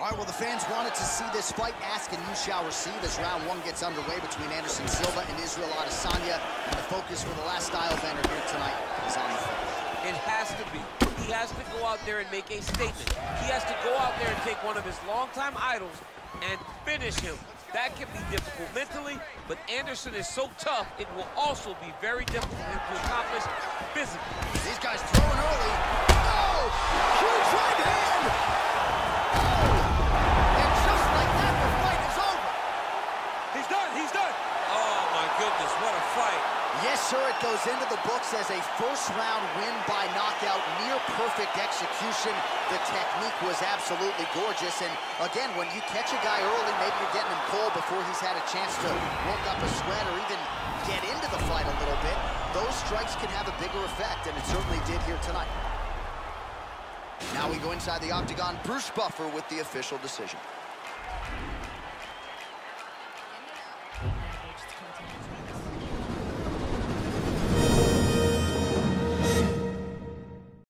All right, well, the fans wanted to see this fight. Ask and you shall receive as round one gets underway between Anderson Silva and Israel Adesanya. And the focus for the last Stylebender here tonight is on the finish. It has to be. He has to go out there and make a statement. He has to go out there and take one of his longtime idols and finish him. That can be difficult mentally, but Anderson is so tough, it will also be very difficult for him to accomplish physically. These guys throwing early. Oh! Goodness, what a fight. Yes, sir, it goes into the books as a first-round win by knockout, near-perfect execution. The technique was absolutely gorgeous, and again, when you catch a guy early, maybe you're getting him cold before he's had a chance to work up a sweat or even get into the fight a little bit, those strikes can have a bigger effect, and it certainly did here tonight. Now we go inside the octagon. Bruce Buffer with the official decision.